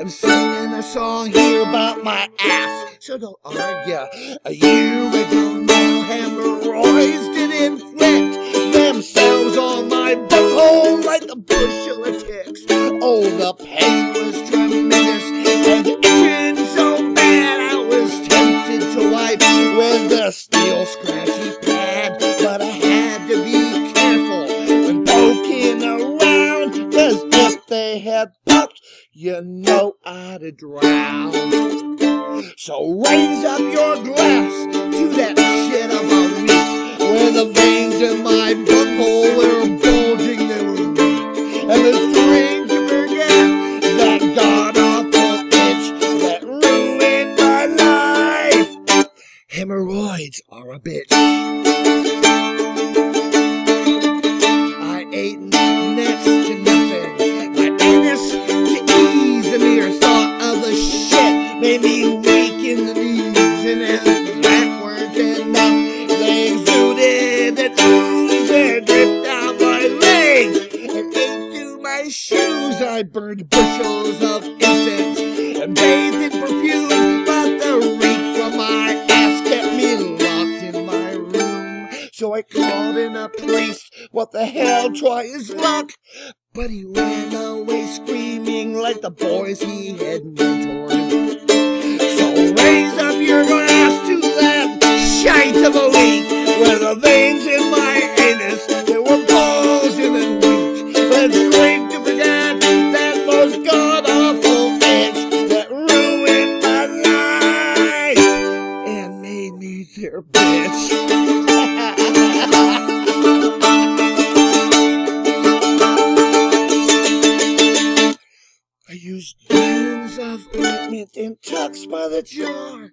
I'm singing a song here about my ass, so don't argue. A year ago now, hemorrhoids did inflict themselves on my had poked, you know I'd have drowned. So raise up your glass to that shit of a week, where the veins in my butthole were bulging, they were weak, and the strange forget that god awful itch that ruined my life. Hemorrhoids are a bitch. I ate next And as that weren't enough, they exuded that ooze and dripped down my legs and through my shoes. I burned bushels of incense and bathed in perfume, but the reek from my ass kept me locked in my room. So I called in a priest. What the hell? Try his luck. But he ran away screaming like the boys he had mentored. Your glass to that shite of a week where the veins in my anus they were bulging and weak. Let's drink to forget that most god awful itch that ruined my life and made me their bitch. I used gallons of ointment and tucks by the jar.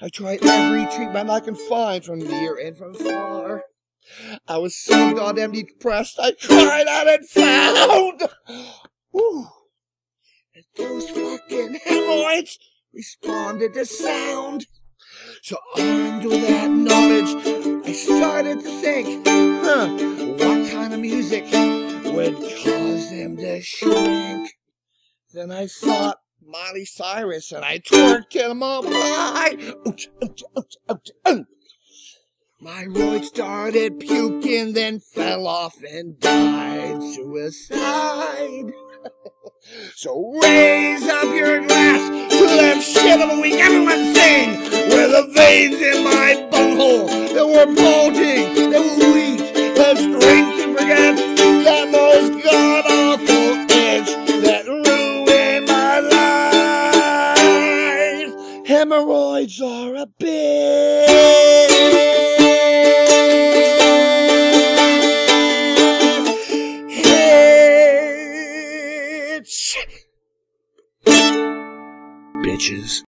I tried every treatment I can find from near and from far. I was so goddamn depressed, I cried out and found. Whew. And those fucking hemorrhoids responded to sound. So armed with that knowledge, I started to think, huh, what kind of music would cause them to shrink? Then I thought Miley Cyrus and I twerked till I'm all right. Ouch, ouch, ouch, ouch, ouch. My roid started puking, then fell off and died. Suicide. so raise up your glass to that shit of a week. Everyone sing. Where the veins in my butthole that were bulging, they were weak. Let's drink to forget that Hemorrhoids are a bitch. Bitches.